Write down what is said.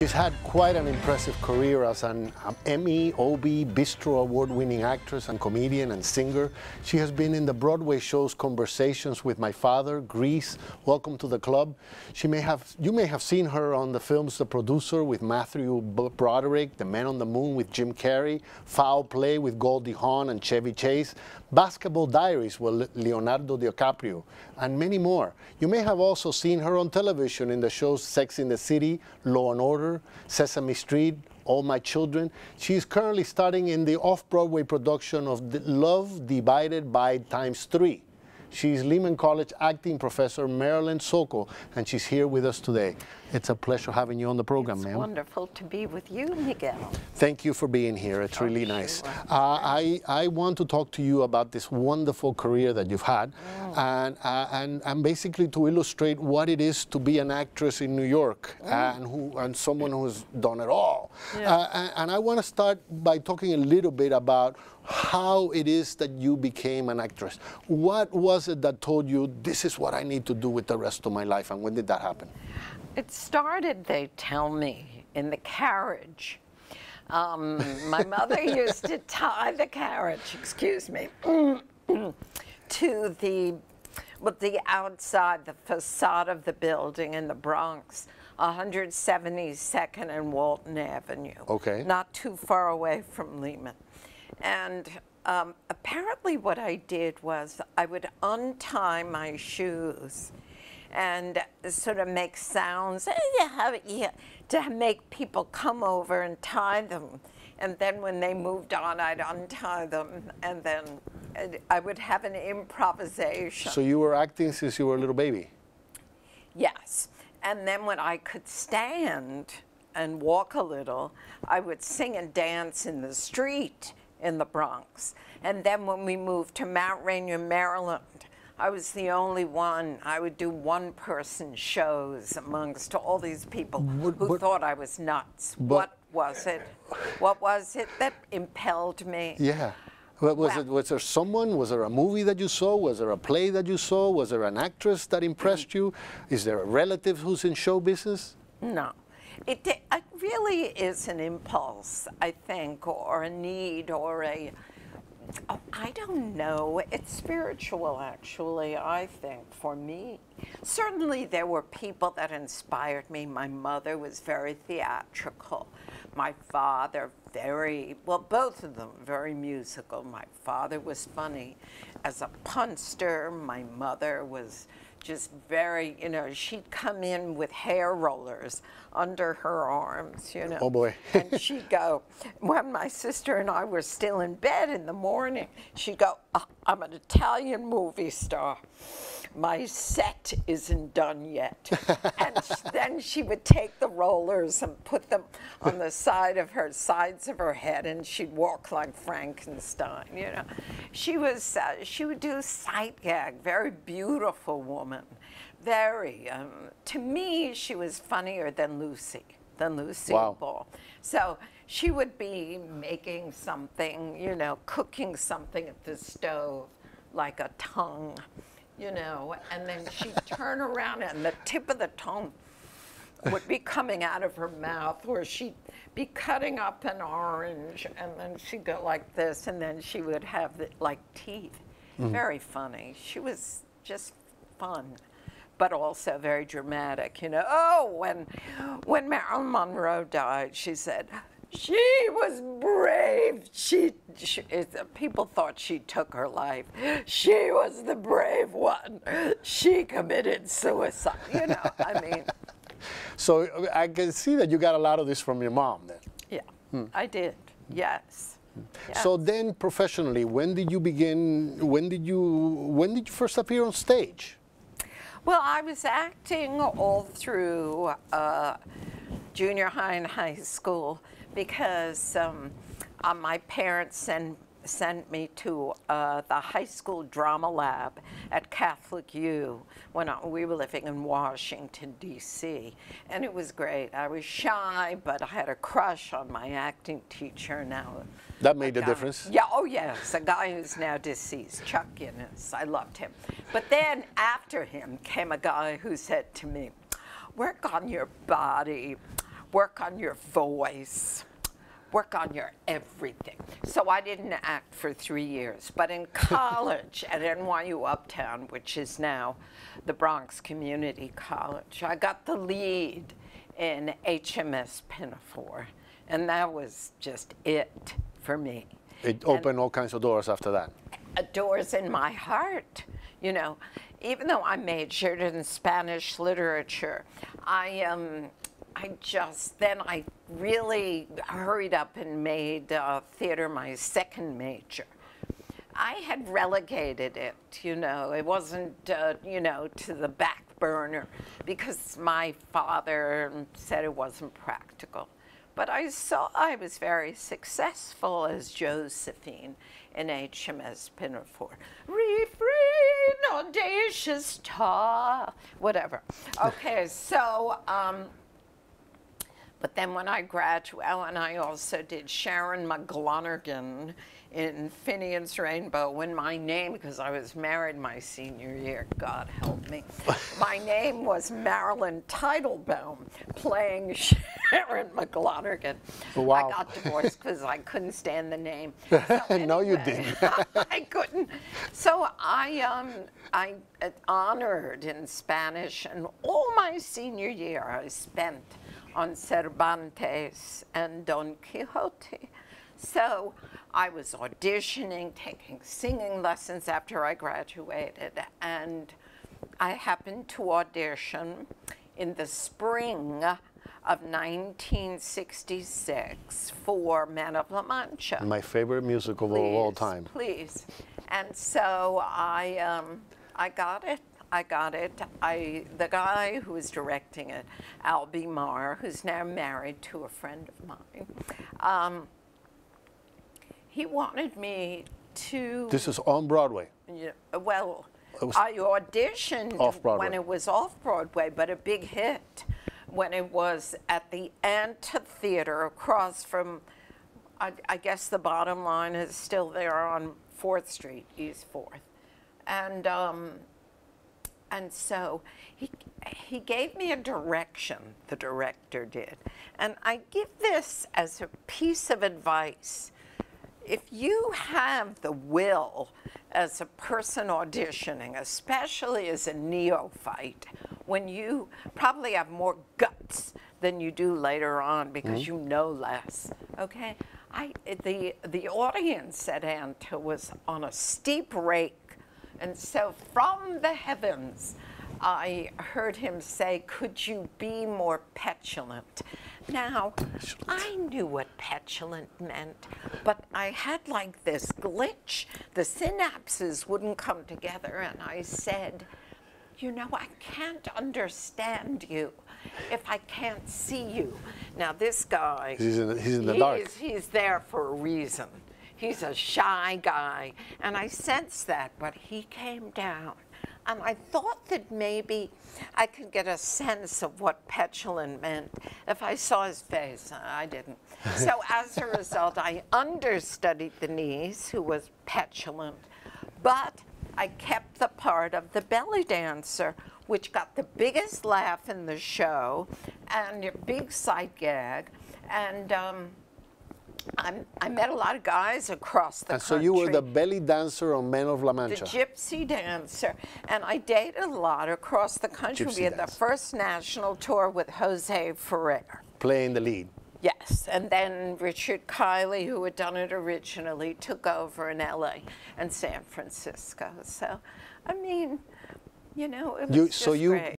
She's had quite an impressive career as an um, Emmy, Obie, Bistro award-winning actress and comedian and singer. She has been in the Broadway shows Conversations with My Father, Grease, Welcome to the Club. She may have, you may have seen her on the films The Producer with Matthew Broderick, The Man on the Moon with Jim Carrey, Foul Play with Goldie Hawn and Chevy Chase, Basketball Diaries with Leonardo DiCaprio, and many more. You may have also seen her on television in the shows Sex in the City, Law and Order, Sesame Street, All My Children. She is currently starring in the off-Broadway production of Love Divided by Times Three. She's Lehman College acting professor Marilyn Sokol, and she's here with us today. It's a pleasure having you on the program, ma'am. It's wonderful to be with you, Miguel. Thank you for being here. It's Oh, really nice. Uh, I, I want to talk to you about this wonderful career that you've had Mm. and, uh, and, and basically to illustrate what it is to be an actress in New York Mm. and, who, and someone who's done it all. Yeah. Uh, and, and I want to start by talking a little bit about how it is that you became an actress. What was it that told you this is what I need to do with the rest of my life and when did that happen? It started, they tell me, in the carriage. Um, my mother used to tie the carriage, excuse me, to the, well, the outside, the facade of the building in the Bronx, 172nd and Walton Avenue. Okay. Not too far away from Lehman. And um, apparently what I did was I would untie my shoes and sort of make sounds eh, yeah, have it, yeah, to make people come over and tie them. And then when they moved on, I'd untie them, and then I would have an improvisation. So you were acting since you were a little baby? Yes. And then when I could stand and walk a little, I would sing and dance in the street in the Bronx. And then when we moved to Mount Rainier, Maryland, I was the only one. I would do one person shows amongst all these people What- who what- thought I was nuts. But- what was it? What was it that impelled me? Yeah. Wa- Was, Well- it, was there someone, was there a movie that you saw? Was there a play that you saw? Was there an actress that impressed you? Is there a relative who's in show business? No. It, it really is an impulse, I think, or a need, or a. oh, I don't know. It's spiritual, actually, I think, for me. Certainly, there were people that inspired me. My mother was very theatrical. My father, very, well, both of them very musical. My father was funny as a punster. My mother was just very, you know, she'd come in with hair rollers under her arms, you know. Oh, boy. and she'd go, when my sister and I were still in bed in the morning, she'd go, "Oh, I'm an Italian movie star. My set isn't done yet. and sh- then she would take the rollers and put them on the side of her sides of her head, and she'd walk like Frankenstein. You know, she was uh, she would do sight gag. Very beautiful woman, very. Um, to me, she was funnier than Lucy, than Lucy Wow. Ball. So she would be making something, you know, cooking something at the stove, like a tongue, you know, and then she'd turn around and the tip of the tongue would be coming out of her mouth, or she'd be cutting up an orange, and then she'd go like this, and then she would have the, like teeth. Mm-hmm. Very funny. She was just fun, but also very dramatic. You know, oh, when when Marilyn Monroe died, she said. She was brave. She, she people thought she took her life. She was the brave one. She committed suicide. You know, I mean, So I can see that you got a lot of this from your mom then. Yeah, I did. Yes. So then professionally, when did you begin, when did you, when did you first appear on stage? Well, I was acting all through uh, junior high and high school because um, uh, my parents sent sent me to uh, the high school drama lab at Catholic U when I, we were living in Washington D.C. and it was great. I was shy, but I had a crush on my acting teacher now. That made a guy- difference? Yeah, oh yes, a guy who's now deceased, Chuck Guinness. I loved him. But then after him came a guy who said to me, work on your body, work on your voice, work on your everything. So I didn't act for three years. But in college at NYU Uptown, which is now the Bronx Community College, I got the lead in HMS Pinafore. And that was just it for me. It opened all kinds of doors after that. Doors in my heart, you know. Even though I majored in Spanish literature, I um, I just then I really hurried up and made uh, theater my second major. I had relegated it, you know. It wasn't, uh, you know, to the back burner because my father said it wasn't practical. But I saw I was very successful as Josephine in HMS Pinafore. Refrain, audacious tar, whatever. Okay, so, um, but then when I graduated, oh, and I also did Sharon McLonergan in Finian's Rainbow when my name, because I was married my senior year, God help me, my name was Marilyn Teitelbaum playing Sharon McLonergan. Wow. I got divorced because I couldn't stand the name. So No, you didn't. I couldn't. So I, um, I uh, honored in Spanish, and all my senior year I spent on Cervantes and Don Quixote. So I was auditioning, taking singing lessons after I graduated, and I happened to audition in the spring of 1966 for Man of La Mancha. My favorite musical of all time. Please. And so I, um, I got it. I got it. I, the guy who was directing it, Albie Marre, who's now married to a friend of mine, um, he wanted me to. This is on Broadway. Yeah, well, I auditioned Off-Broadway. when it was off Broadway, but a big hit when it was at the Amphitheater across from, I, I guess the bottom line is still there on Fourth Street, East Fourth, and um, and so he he gave me a direction. The director did, and I give this as a piece of advice if you have the will as a person auditioning, especially as a neophyte, when you probably have more guts than you do later on because hmm? you know less, okay? I, the, the audience at ANTA was on a steep rake, and so from the heavens, I heard him say, Could you be more petulant? Now, I knew what petulant meant, but I had like this glitch. The synapses wouldn't come together, and I said, You know, I can't understand you if I can't see you. Now, this guy, He's in the- he's in the he dark. is- he's there for a reason. He's a shy guy, and I sensed that, but he came down. And I thought that maybe I could get a sense of what petulant meant if I saw his face. I didn't. So as a result, I understudied the niece, who was petulant, but I kept the part of the belly dancer, which got the biggest laugh in the show and a big sight gag. And um, I'm, I met a lot of guys across the And so you were the belly dancer on Man of La Mancha. the gypsy dancer. And I dated a lot across the country. Gypsy we had dance. the first national tour with Jose Ferrer. playing the lead. Yes, and then Richard Kiley, who had done it originally, took over in LA and San Francisco. So, I mean, you know, it was You, just so you great.